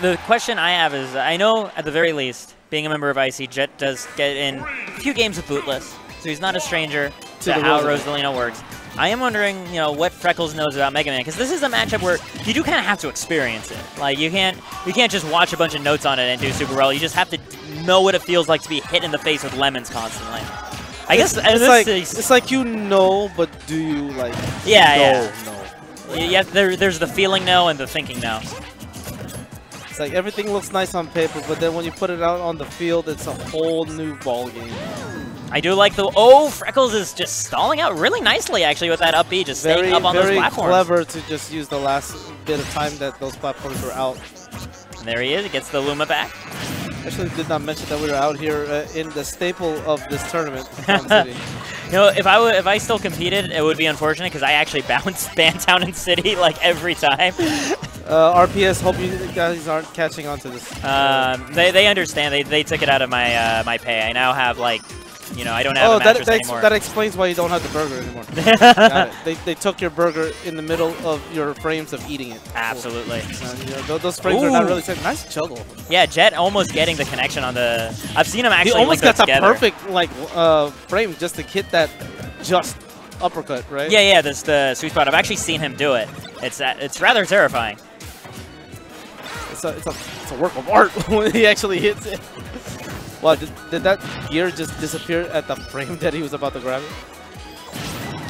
the question I have is, I know at the very least, being a member of IC, Jehtt does get in a few games with bootless, so he's not a stranger to, To the how Rosalina. Rosalina works. I am wondering, you know, what Freckles knows about Mega Man, because this is a matchup where you do kind of have to experience it. Like you can't, you can't just watch a bunch of notes on it and do super well. You just have to know what it feels like to be hit in the face with lemons constantly. I guess It's like is- it's like you know, but do you like? Yeah, know, yeah. No. yeah, there, there's the feeling no and the thinking no. It's like everything looks nice on paper, but then when you put it out on the field, it's a whole new ball game. I do like the oh Freckles is just stalling out really nicely actually with that up B, just Very, staying up on those platforms. very clever to just use the last bit of time that those platforms were out. And there he is, he gets the Luma back. Actually, did not mention that we were out here uh, in the staple of this tournament, City. You know, if I if I still competed, it would be unfortunate because I actually bounce Bantown and City like every time. Uh, RPS, hope you guys aren't catching on to this. Um, they, they understand. They, they took it out of my uh, my pay. I now have like, you know, I don't have oh, a that, mattress that, ex- that explains why you don't have the burger anymore. They, they took your burger in the middle of your frames of eating it. Absolutely. Uh, you know, those frames are not really set. Nice juggle. Yeah, Jehtt almost getting the connection on the. I've seen him actually he almost got the perfect like uh, frame just to hit that just uppercut, right? Yeah, yeah, this the sweet spot. I've actually seen him do it. It's uh, it's rather terrifying. It's a, it's a, it's a work of art when he actually hits it. Wow, did, did that gear just disappear at the frame that he was about to grab it?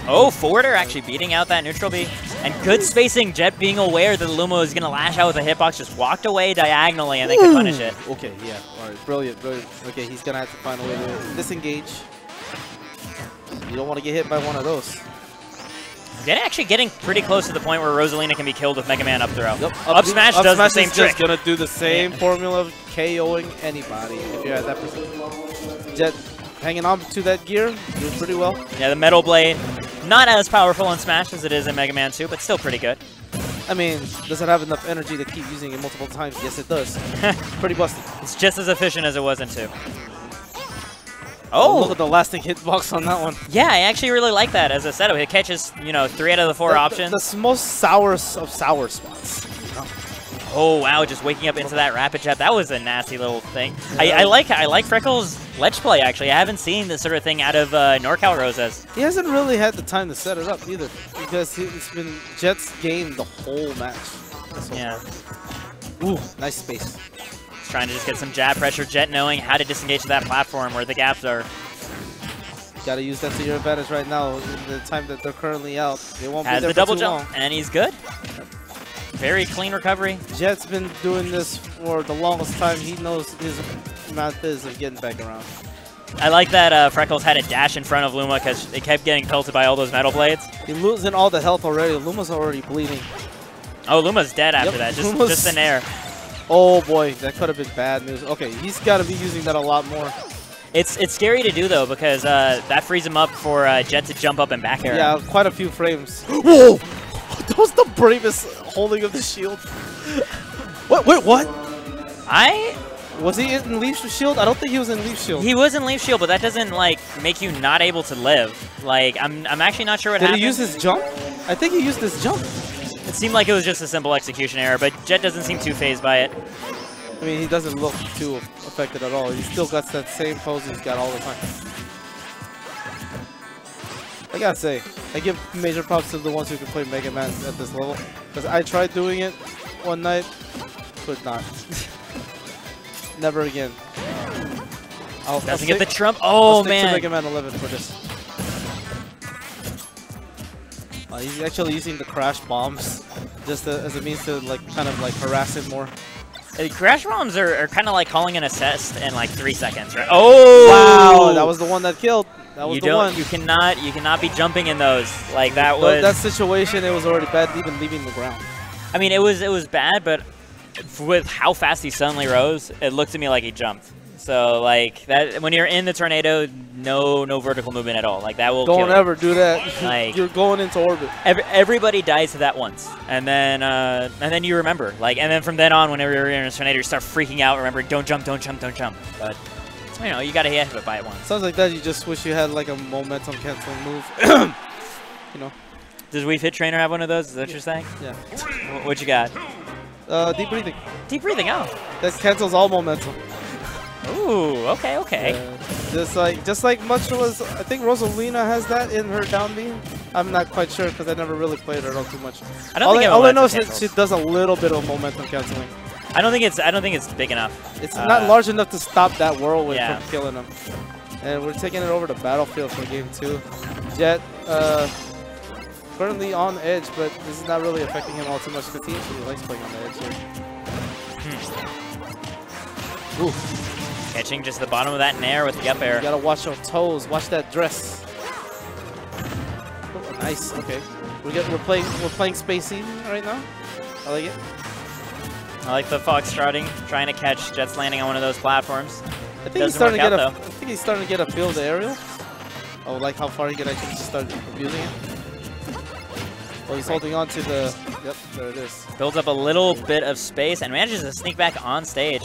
Oh, Forwarder actually beating out that neutral B. And good spacing, Jehtt being aware that Luma was going to lash out with a hitbox, just walked away diagonally and then could punish it. Okay, yeah. All right, brilliant, brilliant. Okay, he's gonna have to find a way to disengage. You don't want to get hit by one of those. Jehtt actually getting pretty close to the point where Rosalina can be killed with Mega Man up throw. Yep, Up smash does the same is trick. just gonna do the same formula of KOing anybody if you're at that position. Jehtt hanging on to that gear, doing pretty well. Yeah, the Metal Blade, not as powerful in Smash as it is in Mega Man 2, but still pretty good. I mean, does it have enough energy to keep using it multiple times? Yes, it does. pretty busted. It's just as efficient as it was in 2. Oh, look at the lasting hitbox on that one. yeah, I actually really like that as a setup. It catches, you know, three out of the four The- options. The, the most sour of sour spots. Oh wow, just waking up into that rapid jab. That was a nasty little thing. I, I like I like Freckles' ledge play actually. I haven't seen this sort of thing out of uh, NorCal Roses. He hasn't really had the time to set it up either, because it's been Jehtts game the whole match. Yeah. Ooh, nice space. Trying to just get some jab pressure. Jehtt knowing how to disengage to that platform where the gaps are. Got to use that to your advantage right now. In the time that they're currently out, they won't Has be there the double jump, long. and he's good. Very clean recovery. Jehtt's been doing this for the longest time. He knows his math is of getting back around. I like that uh, Freckles had a dash in front of Luma because it kept getting pelted by all those metal blades. He's losing all the health already. Luma's already bleeding. Oh, Luma's dead after Yep, that. Just, Luma's- just an air. Oh boy, that could have been bad news. Okay, he's got to be using that a lot more. It's it's scary to do though because uh, that frees him up for uh, Jehtt to jump up and back air. Yeah, quite a few frames. Whoa! That was the bravest holding of the shield. What? Wait, what? I Was he in Leaf Shield? I don't think he was in Leaf Shield. He was in Leaf Shield, but that doesn't like make you not able to live. Like I'm, I'm actually not sure what Did happened. he use his jump? I think he used his jump. Seemed like it was just a simple execution error, but Jehtt doesn't seem too phased by it. I mean, he doesn't look too affected at all. He still got that same pose he's got all the time. I gotta say, I give major props to the ones who can play Mega Man at this level. Because I tried doing it one night, could not. Never again. I'll, I'll Doesn't get the trump. Oh, I'll Oh man. Mega Man 11 for this. Uh, he's actually using the crash bombs just to, as a means to like kind of like harass him more. Uh, Crash bombs are, are kind of like calling an assist in like three seconds, right? Oh Wow, that was the one that killed. That was you the don't. one. You cannot. You cannot be jumping in those. Like that Th- was. that situation, it was already bad even leaving the ground. I mean, it was it was bad, but with how fast he suddenly rose, it looked to me like he jumped. So like that when you're in the tornado, no no vertical movement at all. Like that will Don't kill you. ever do that. Like- You're going into orbit. Every, everybody dies to that once, and then uh, and then you remember, like, and then from then on, whenever you're in a tornado, you start freaking out. Remember, don't jump, don't jump, don't jump. But you know, you gotta hit it by it once. Sounds like that. You just wish you had like a momentum canceling move. you know. Does Wii Fit Trainer have one of those? Is that what you're saying? Yeah. Wh- What you got? Uh, deep breathing. Deep breathing, oh. That cancels all momentum. Ooh, okay, okay. Yeah. Just like, just like much was, I think Rosalina has that in her down beam. I'm not quite sure because I never really played her all too much. I don't all think I, all I know is that she does a little bit of momentum canceling. I don't think it's I don't think it's big enough. It's Uh, not large enough to stop that whirlwind yeah. from killing him. And we're taking it over to Battlefield for game two. Jehtt, uh, currently on edge, but this is not really affecting him all too much because he actually likes playing on the edge here. Ooh, Catching just the bottom of that nair with the up air. you gotta watch your toes. Watch that dress. Oh, nice. Okay, we get we're playing we're playing Spacey right now. I like it. I like the fox trotting, trying to catch Jehtts landing on one of those platforms. I think he's starting to get a. out, I think he's starting to get a feel of the aerial. Oh, like how far he can actually start abusing it. Oh, he's holding on to the. Yep, there it is. Builds up a little bit of space and manages to sneak back on stage.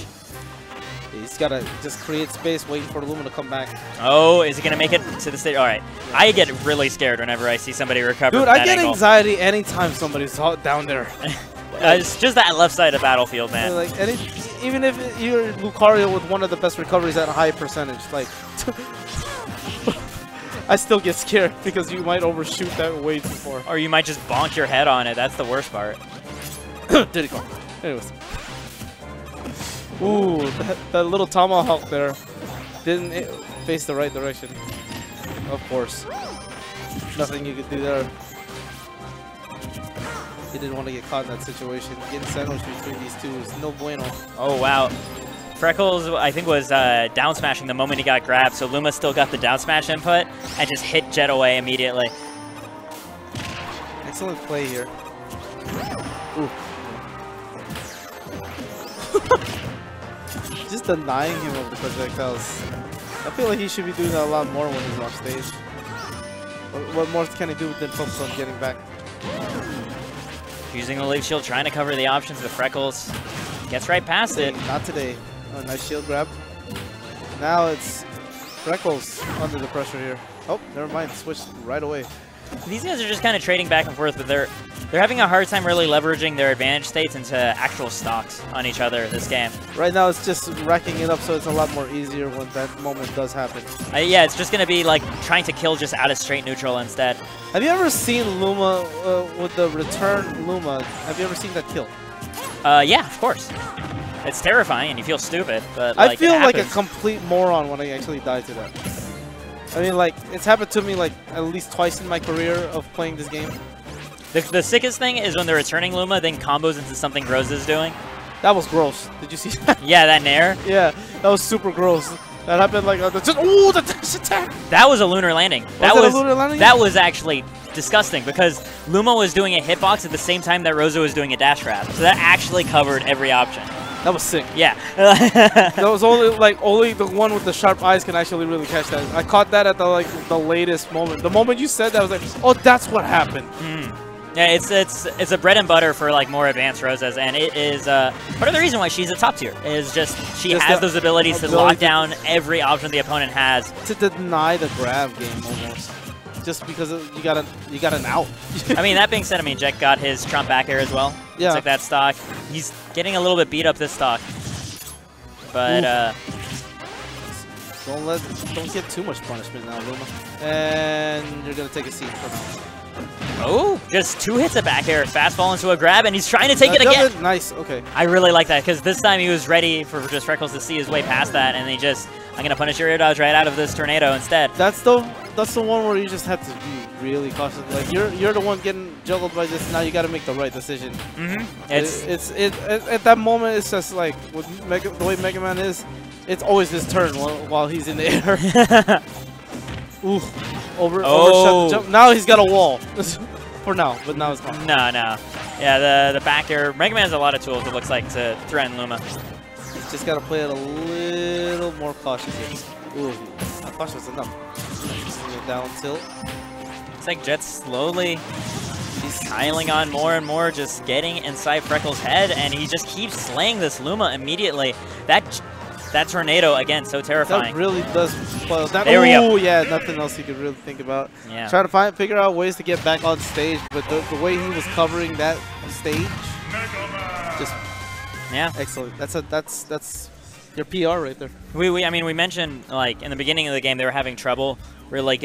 He's gotta just create space, waiting for Luma to come back. Oh, is he gonna make it to the stage? All right. I get really scared whenever I see somebody recover Dude, I get angle. anxiety anytime somebody's down there. Uh, it's just that left side of battlefield, man. Like any, even if you're Lucario with one of the best recoveries at a high percentage, like. I still get scared because you might overshoot that way too far. Or you might just bonk your head on it. That's the worst part. Did he go? Anyways. Ooh, that, that little tomahawk there didn't face the right direction. Of course. Nothing you could do there. He didn't want to get caught in that situation. Getting sandwiched between these two is no bueno. Oh, wow. Freckles, I think, was uh, down smashing the moment he got grabbed, so Luma still got the down smash input and just hit Jehtt away immediately. Excellent play here. Ooh. Just denying him of the projectiles. I feel like he should be doing that a lot more when he's off stage. What, more can he do than focus on getting back? Using the leaf shield, trying to cover the options with Freckles. Gets right past it. Not today. Oh, nice shield grab. Now it's Freckles under the pressure here. Oh, never mind. Switched right away. These guys are just kind of trading back and forth, but they're they're having a hard time really leveraging their advantage states into actual stocks on each other this game. Right now it's just racking it up so it's a lot more easier when that moment does happen. Uh, yeah, it's just going to be like trying to kill just out of straight neutral instead. Have you ever seen Luma uh, with the return Luma? Have you ever seen that kill? Uh, yeah, of course. It's terrifying and you feel stupid, but I like, it feel like a complete moron when I actually die to that. I mean, like, it's happened to me like at least twice in my career of playing this game. The, the sickest thing is when they're returning Luma then combos into something Rosa is doing. That was gross. Did you see that? Yeah, that Nair. yeah, that was super gross. That happened like, uh, just, ooh, the dash attack! That was a lunar landing. that it a was lunar landing? that was actually disgusting because Luma was doing a hitbox at the same time that Rosa was doing a dash grab. So that actually covered every option. That was sick. Yeah. That was only like only the one with the sharp eyes can actually really catch that. I caught that at the like the latest moment. The moment you said that, I was like, oh, that's what happened. Mm. Yeah, it's it's it's a bread and butter for like more advanced Rosas, and it is uh, part of the reason why she's a top tier is just she Just has those abilities to ability lock to- down every option the opponent has. To deny the grab game almost, just because you got a you got an out. I mean, that being said, I mean Jack got his Trump back air as well. Yeah. It's like that stock. He's getting a little bit beat up this stock, but uh, don't let don't get too much punishment now, Luma. And you're gonna take a seat for now. Oh, just two hits of back air, fast fall into a grab, and he's trying to take That it again. doesn't- Nice. Okay. I really like that because this time he was ready for just Freckles to see his way past that, and he just, I'm gonna punish your air dodge right out of this tornado instead. That's the that's the one where you just have to be really cautious. Like you're you're the one getting juggled by this. Now you got to make the right decision. Mm-hmm. It's It's it's it, at, at that moment. It's just like with Mega, the way Mega Man is. It's always his turn while, while he's in the air. Ooh, over Oh. overshot the oh. jump. Now he's got a wall. For now, but now it's gone. no, no. Yeah, the the back air. Mega Man has a lot of tools. It looks like to threaten Luma. He's just gotta play it a little more cautiously. Ooh, not cautious enough. Down tilt. It's like Jehtt slowly. He's piling on more and more, just getting inside Freckles' head, and he just keeps slaying this Luma immediately. That that tornado again, so terrifying. That really does spoil that. There we go. Yeah, nothing else you could really think about. Yeah. Trying to find, figure out ways to get back on stage, but the, the way he was covering that stage, just Yeah. Excellent. That's a that's that's your PR right there. We, we I mean we mentioned like in the beginning of the game they were having trouble really like